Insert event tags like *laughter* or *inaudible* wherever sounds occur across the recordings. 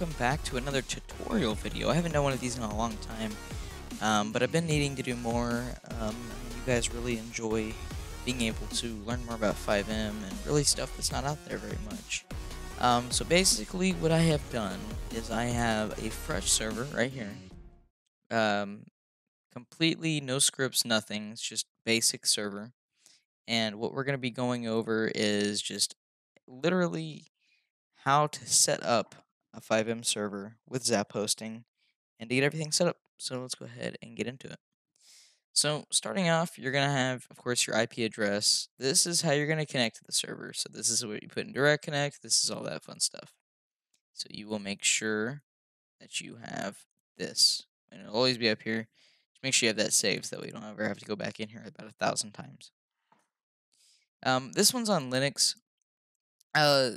welcome back to another tutorial video. I haven't done one of these in a long time, um, but I've been needing to do more. Um, you guys really enjoy being able to learn more about FiveM and really stuff that's not out there very much. Um, so basically what I have done is I have a fresh server right here. Um, completely no scripts, nothing. It's just basic server. And what we're going to be going over is just literally how to set up a FiveM server with Zap hosting and to get everything set up. So let's go ahead and get into it. So starting off, you're going to have, of course, your IP address. This is how you're going to connect to the server. So this is what you put in Direct Connect. This is all that fun stuff. So you will make sure that you have this. And it'll always be up here. Just make sure you have that saved so that we don't ever have to go back in here about a thousand times. Um, this one's on Linux. Uh,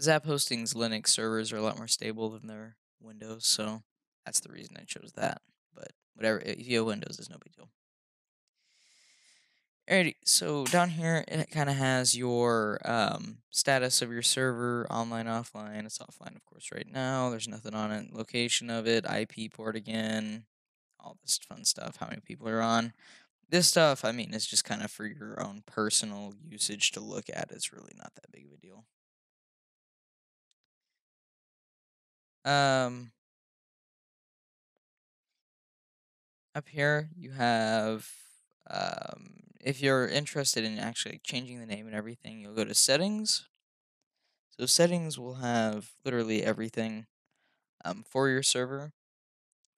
Zap Hosting's Linux servers are a lot more stable than their Windows, so that's the reason I chose that. But whatever, if you have Windows, it's no big deal. Alrighty, so down here it kind of has your um, status of your server, online, offline. It's offline, of course, right now. There's nothing on it. Location of it, IP port again, all this fun stuff. How many people are on? This stuff, I mean, it's just kind of for your own personal usage to look at. It's really not that big of a deal. Um, up here you have, um, if you're interested in actually changing the name and everything, you'll go to settings. So settings will have literally everything um, for your server.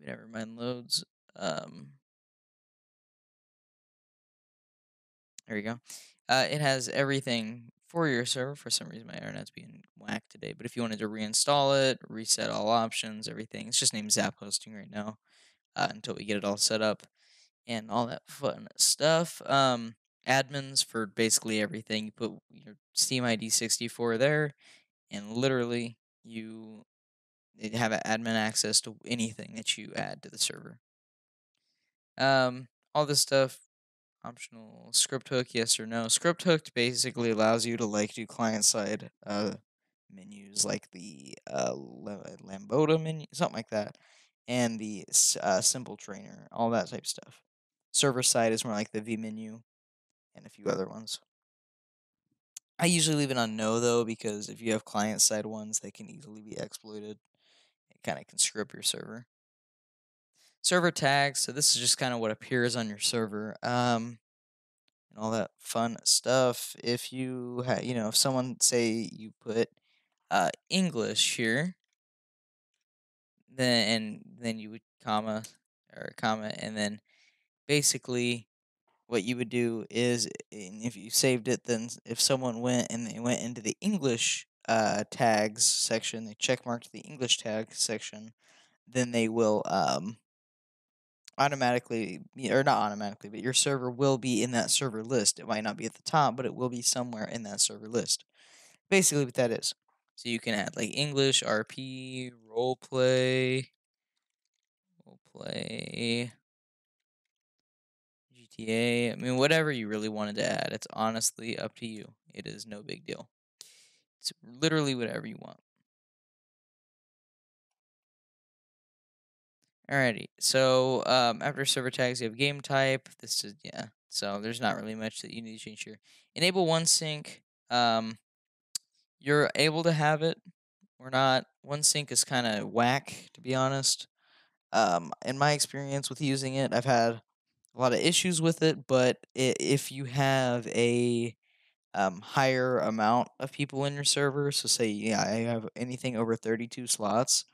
Never mind loads. Um, There you go. Uh, it has everything for your server. For some reason, my internet's being whacked today. But if you wanted to reinstall it, reset all options, everything, it's just named Zap Hosting right now uh, until we get it all set up and all that fun stuff. Um, admins for basically everything. You put your Steam ID 64 there, and literally you have admin access to anything that you add to the server. Um, all this stuff optional script hook yes or no. Script hook basically allows you to like do client side uh, menus like the uh, lambda menu something like that and the uh, simple trainer all that type stuff. Server side is more like the vMenu and a few other ones. I usually leave it on no though because if you have client side ones they can easily be exploited. It kind of can up your server server tags. So this is just kind of what appears on your server. Um, and all that fun stuff. If you ha- you know, if someone say you put uh, English here, then and then you would comma or comma, and then basically what you would do is if you saved it, then if someone went and they went into the English uh, tags section, they checkmarked the English tag section, then they will um, automatically or not automatically but your server will be in that server list. It might not be at the top but it will be somewhere in that server list basically what that is. So you can add like english rp role play role play gta i mean whatever you really wanted to add it's honestly up to you. It is no big deal. It's literally whatever you want Alrighty, so um, after server tags, you have game type. This is yeah. So there's not really much that you need to change here. Enable one sync. Um, you're able to have it or not. One sync is kind of whack, to be honest. Um, in my experience with using it, I've had a lot of issues with it. But if you have a um, higher amount of people in your server, so say yeah, I have anything over 32 slots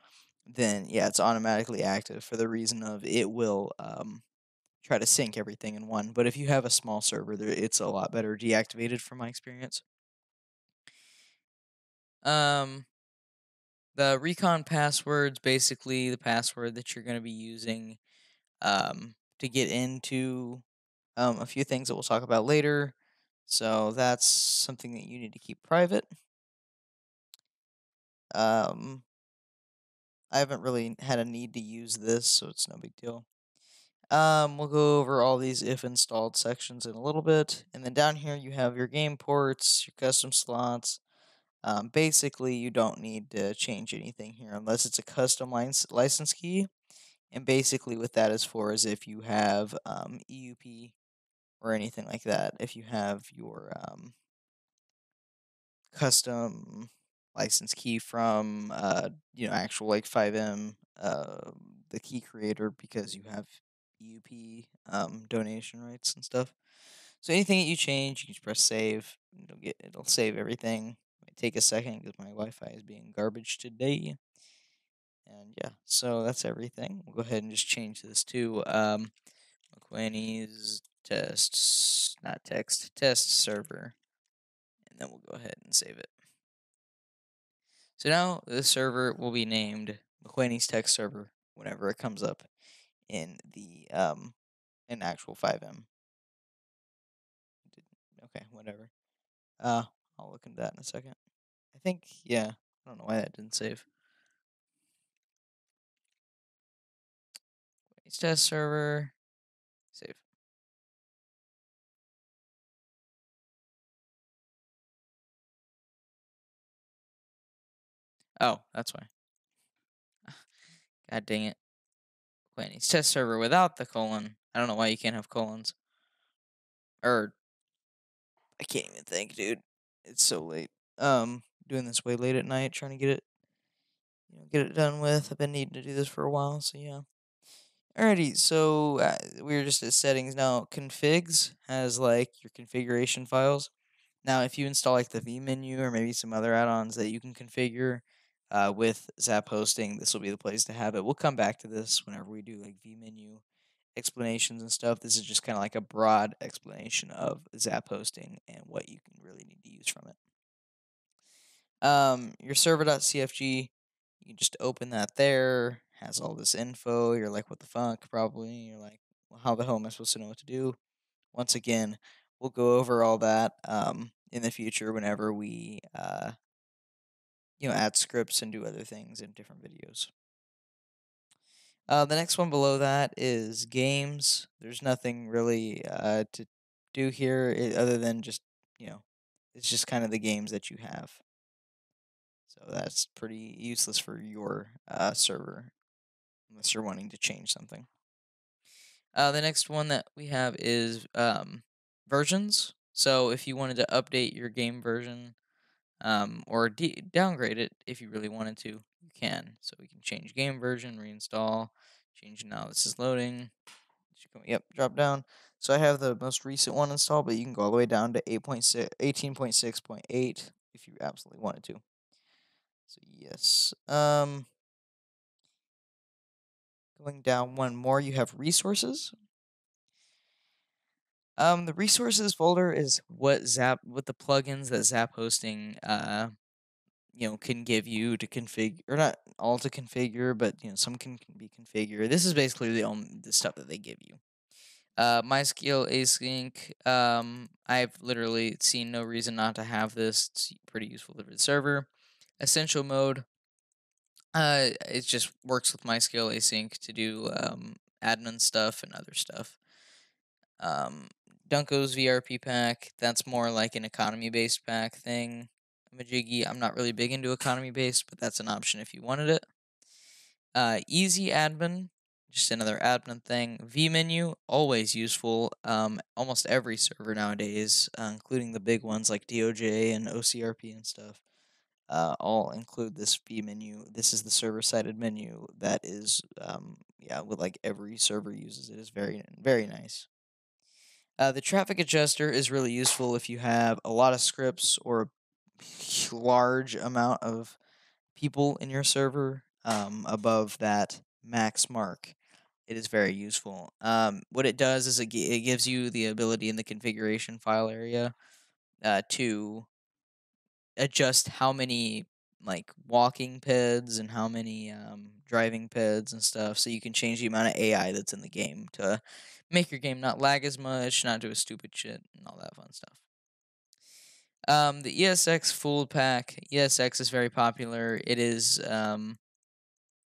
then yeah, it's automatically active for the reason of it will um, try to sync everything in one. But if you have a small server, it's a lot better deactivated from my experience. Um, the recon passwords basically the password that you're going to be using um, to get into um, a few things that we'll talk about later. So that's something that you need to keep private. Um, I haven't really had a need to use this, so it's no big deal. Um, we'll go over all these if installed sections in a little bit. And then down here you have your game ports, your custom slots, Um, basically, you don't need to change anything here unless it's a custom license, key. And basically, what that is for is if you have um, EUP or anything like that, if you have your um, custom license key from uh, you know actual like FiveM, uh, the key creator, because you have EUP um, donation rights and stuff. So anything that you change, you can just press save. It'll get it'll save everything. It take a second because my Wi-Fi is being garbage today. And yeah, so that's everything. We'll go ahead and just change this to um, Maquany's tests, not text, test server. And then we'll go ahead and save it. So now the server will be named Maquany's text server whenever it comes up in the um in actual FiveM. Okay, whatever. Uh, I'll look into that in a second. I think yeah. I don't know why that didn't save. Test server. Save. Oh, that's why. *sighs* God dang it. Maquany's test server without the colon. I don't know why you can't have colons. Or I can't even think, dude. It's so late. Um, doing this way late at night, trying to get it, you know, get it done with. I've been needing to do this for a while, so yeah. Alrighty, so uh, we're just at settings now. Configs has like your configuration files. Now, if you install like the vMenu or maybe some other add-ons that you can configure uh, with Zap hosting, this will be the place to have it. We'll come back to this whenever we do like vMenu explanations and stuff. This is just kind of like a broad explanation of Zap hosting and what you can really need to use from it. Um, your server.cfg, you just open that there. Has all this info. You're like, what the fuck? Probably. You're like, well, how the hell am I supposed to know what to do? Once again, we'll go over all that um, in the future whenever we, uh, you know, add scripts and do other things in different videos. Uh, the next one below that is games. There's nothing really uh, to do here other than just, you know, it's just kind of the games that you have. So that's pretty useless for your uh, server unless you're wanting to change something. Uh, the next one that we have is um, versions. So if you wanted to update your game version um, or de- downgrade it if you really wanted to, you can. So we can change game version, reinstall, change now this is loading. Yep, drop down. So I have the most recent one installed, but you can go all the way down to 8.6, 18.6.8 if you absolutely wanted to. So yes. Um, going down one more, you have resources. Um, the resources folder is what Zap, what the plugins that Zap Hosting, uh, you know, can give you to configure, or not all to configure, but you know, some can be configured. This is basically the only the stuff that they give you. Uh, MySQL async. Um, I've literally seen no reason not to have this. It's pretty useful for the server. Essential mode. Uh, it just works with MySQL async to do um, admin stuff and other stuff. Um, Dunko's VRP pack. That's more like an economy based pack thing. Majiggy. I'm not really big into economy based, but that's an option if you wanted it. Uh, easy admin just another admin thing. vMenu, always useful. Um, almost every server nowadays, uh, including the big ones like DOJ and OCRP and stuff, uh, all include this vMenu. This is the server-sided menu that is, um, yeah, with like every server uses it. is very, very nice. Uh, the traffic adjuster is really useful if you have a lot of scripts or a large amount of people in your server um, above that max mark it is very useful. Um, what it does is it, it gives you the ability in the configuration file area uh, to adjust how many like walking PIDs and how many um, driving PIDs and stuff. So you can change the amount of AI that's in the game to make your game not lag as much, not do a stupid shit, and all that fun stuff. Um, the ESX full pack. ESX is very popular. It is um,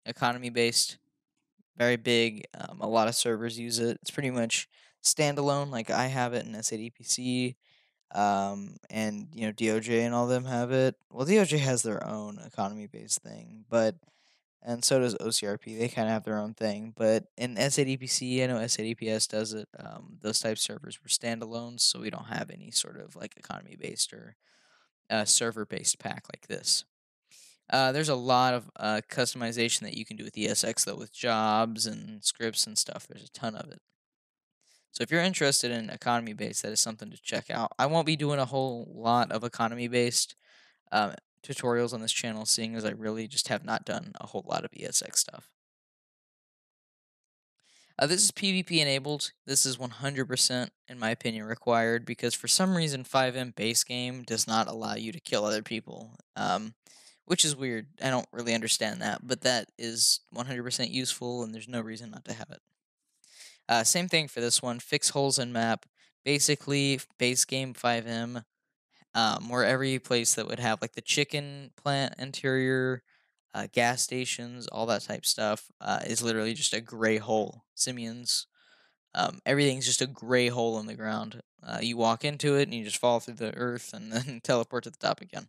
economy based very big. Um, a lot of servers use it. It's pretty much standalone. Like I have it in SADPC. Um, and you know DOJ and all them have it. Well, DOJ has their own economy based thing, but and so does OCRP. They kind of have their own thing. But in SADPC, I know SADPS does it. Um, those type servers were standalones, so we don't have any sort of like economy based or uh, server based pack like this. Uh, there's a lot of uh, customization that you can do with ESX though, with jobs and scripts and stuff. There's a ton of it. So if you're interested in economy based, that is something to check out. I won't be doing a whole lot of economy based um, tutorials on this channel, seeing as I really just have not done a whole lot of ESX stuff. Uh, this is PvP enabled. This is 100%, in my opinion, required because for some reason FiveM base game does not allow you to kill other people, um, which is weird. I don't really understand that, but that is 100% useful and there's no reason not to have it. Uh, same thing for this one. Fix holes in map. Basically, base game FiveM, um, where every place that would have like the chicken plant interior, uh, gas stations, all that type stuff, uh, is literally just a gray hole. Simeon's, um, everything's just a gray hole in the ground. Uh, you walk into it and you just fall through the earth and *laughs* then teleport to the top again.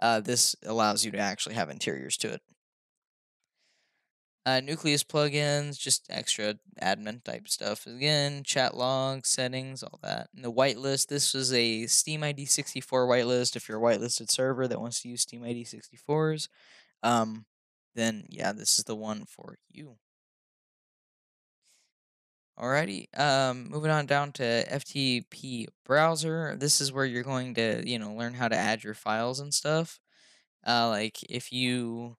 Uh, this allows you to actually have interiors to it. Uh, Nucleus plugins, just extra admin type stuff. Again, chat logs, settings, all that. And the whitelist, this is a Steam ID 64 whitelist. If you're a whitelisted server that wants to use Steam ID 64s, um, then yeah, this is the one for you. Alrighty, um, moving on down to FTP browser. This is where you're going to, you know, learn how to add your files and stuff. Uh, like if you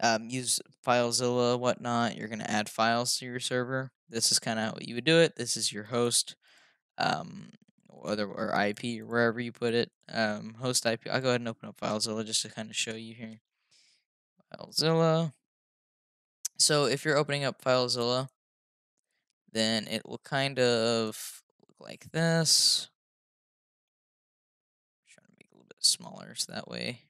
um, use FileZilla, whatnot. You're going to add files to your server. This is kind of how you would do it. This is your host, um, whether or IP or wherever you put it. Um, host IP. I'll go ahead and open up FileZilla just to kind of show you here. FileZilla. So if you're opening up FileZilla, then it will kind of look like this. I'm trying to make it a little bit smaller so that way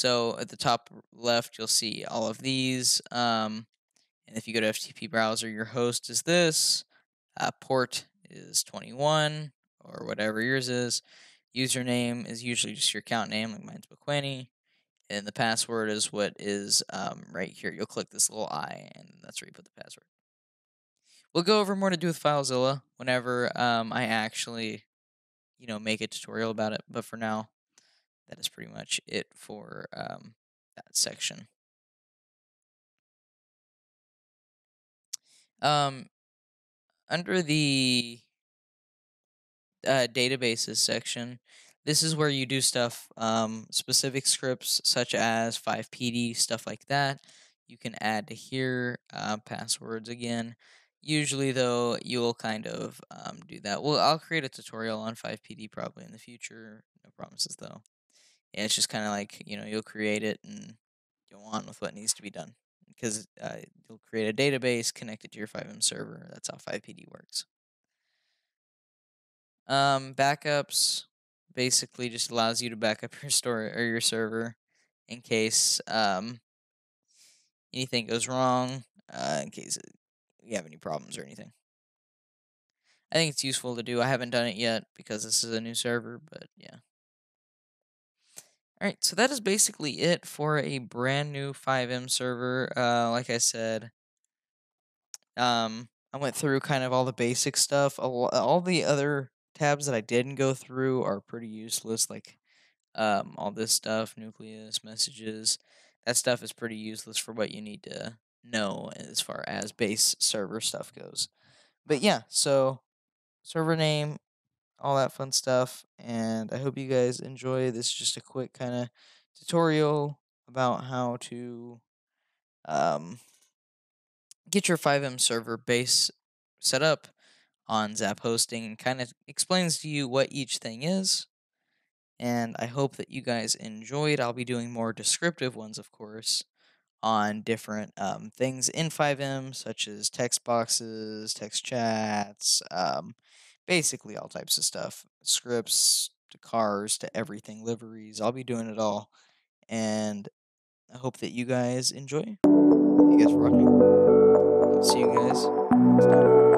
so at the top left, you'll see all of these. Um, and if you go to FTP browser, your host is this. Uh, port is 21 or whatever yours is. Username is usually just your account name, like mine's Maquany. And the password is what is um, right here. You'll click this little I, and that's where you put the password. We'll go over more to do with FileZilla whenever um, I actually, you know, make a tutorial about it. But for now, that is pretty much it for um, that section. Um, under the uh, databases section, this is where you do stuff, um, specific scripts such as FivePD, stuff like that. You can add to here uh, passwords again. Usually, though, you'll kind of um, do that. Well, I'll create a tutorial on FivePD probably in the future. No promises, though yeah, it's just kind of like you know you'll create it and go on with what needs to be done because uh, you'll create a database connected to your FiveM server. That's how FivePD works. Um, backups basically just allows you to back up *laughs* your store or your server in case um, anything goes wrong, uh, in case you have any problems or anything. I think it's useful to do. I haven't done it yet because this is a new server, but yeah. All right, so that is basically it for a brand new FiveM server. Uh, like I said, um, I went through kind of all the basic stuff. All, the other tabs that I didn't go through are pretty useless, like um, all this stuff, nucleus, messages. That stuff is pretty useless for what you need to know as far as base server stuff goes. But yeah, so server name, all that fun stuff. And I hope you guys enjoy. This just a quick kind of tutorial about how to um, get your FiveM server base set up on Zap Hosting and kind of explains to you what each thing is. And I hope that you guys enjoyed. I'll be doing more descriptive ones, of course, on different um, things in FiveM, such as text boxes, text chats, um, basically all types of stuff scripts to cars to everything liveries i'll be doing it all and i hope that you guys enjoy. You guys for watching. I'll see you guys next time.